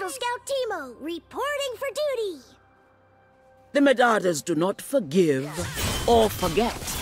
Scout Teemo, reporting for duty. The Medardas do not forgive or forget.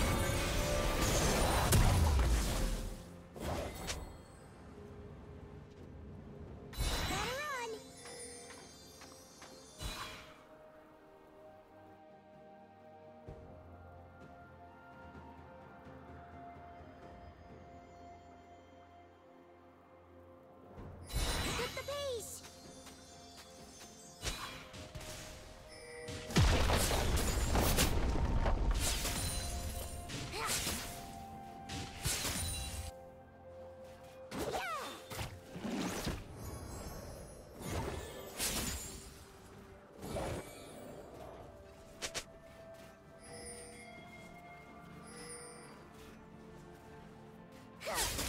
Yeah.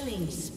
Killing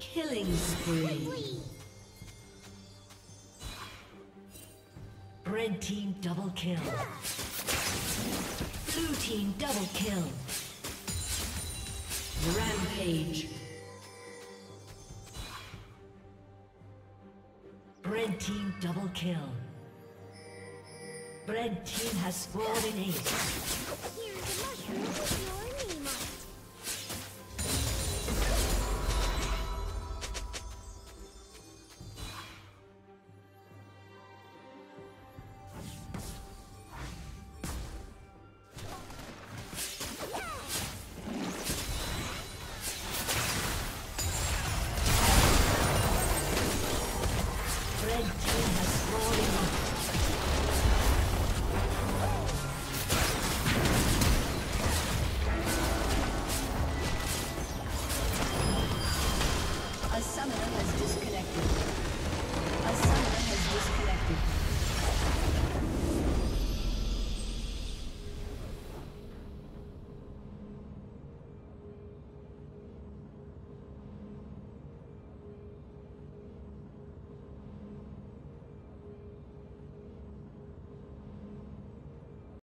Killing spree. Red team double kill. Blue team double kill. Rampage. Red team double kill. Red team has scored an ace.